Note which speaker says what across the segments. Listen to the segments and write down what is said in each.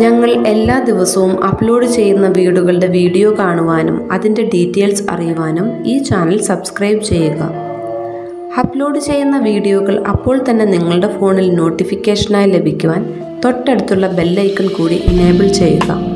Speaker 1: ഞങ്ങൾ എല്ലാ ദിവസവും അപ്ലോഡ് ചെയ്യുന്ന വീടുകളുടെ വീഡിയോ കാണുവാനും അതിന്റെ ഡീറ്റെയിൽസ് അറിയുവാനും ഈ ചാനൽ സബ്സ്ക്രൈബ് ചെയ്യുക. അപ്ലോഡ് ചെയ്യുന്ന വീഡിയോകൾ അപ്പോൾ തന്നെ നിങ്ങളുടെ ഫോണിൽ നോട്ടിഫിക്കേഷനായി ലഭിക്കുവാൻ തൊട്ടടുത്തുള്ള ബെല്ലൈക്കൺ കൂടി ഇനേബിൾ ചെയ്യുക.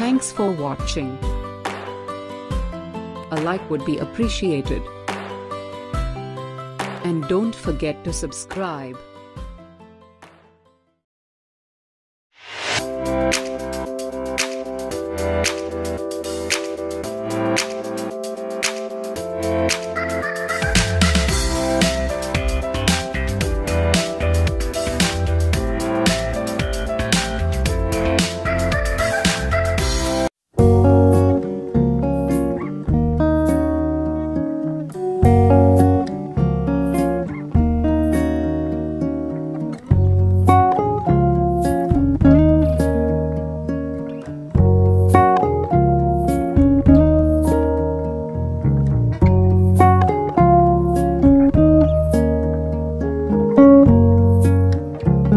Speaker 2: Thanks for watching. A like would be appreciated. And don't forget to subscribe.